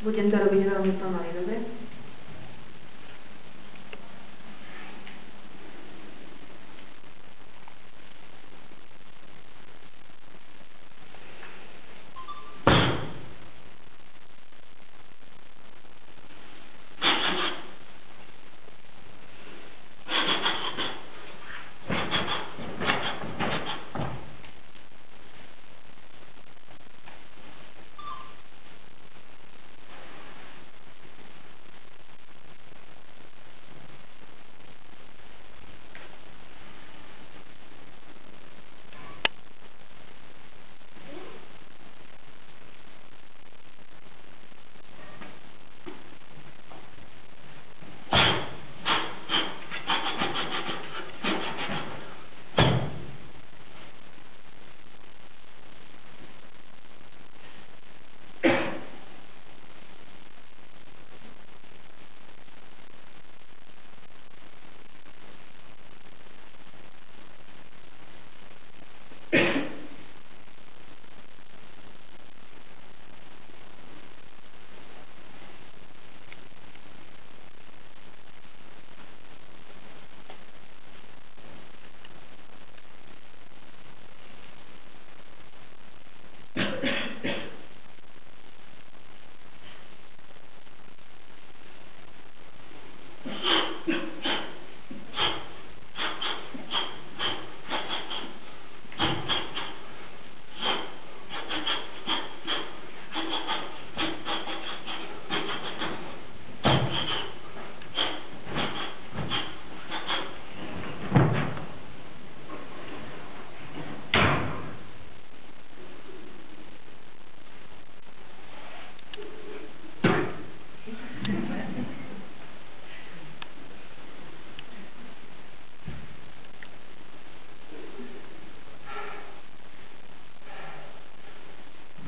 Budem to robiť veľmi pomaly, dobre?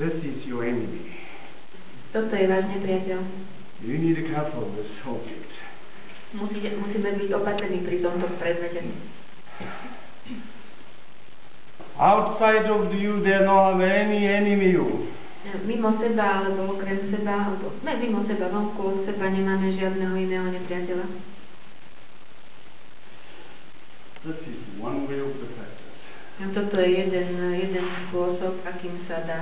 This is your enemy. Toto je váš nepriateľ. You need to careful with this object. Musíte, musíme byť opatrní pri tomto predmete. Outside of you, there no have any enemy you. Mimo seba, alebo okrem seba, alebo ne, mimo seba, vonku od seba nemáme žiadneho iného nepriateľa. This is one way of the practice. Toto je jeden, jeden spôsob, akým sa dá